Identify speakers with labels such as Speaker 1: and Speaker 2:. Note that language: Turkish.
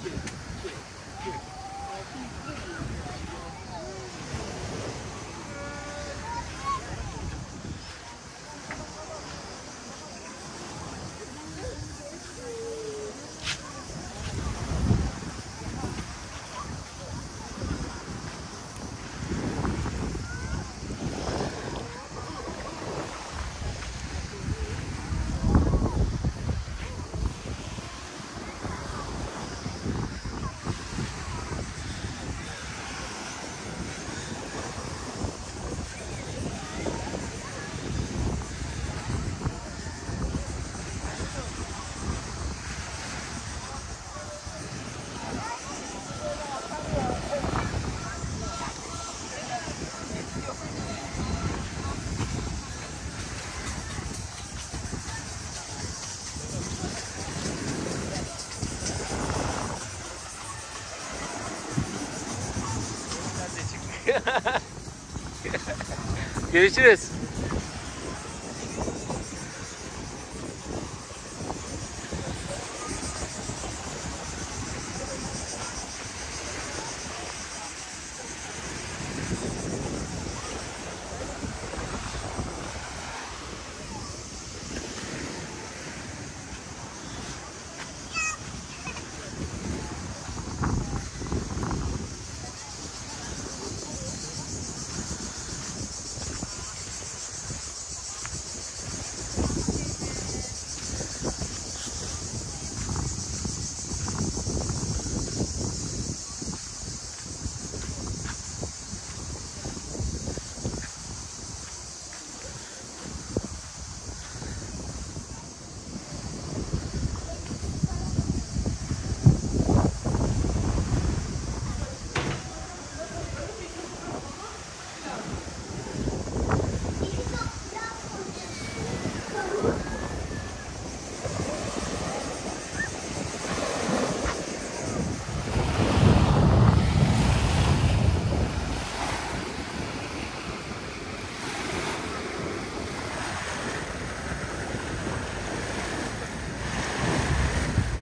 Speaker 1: Thank you. Görüşürüz.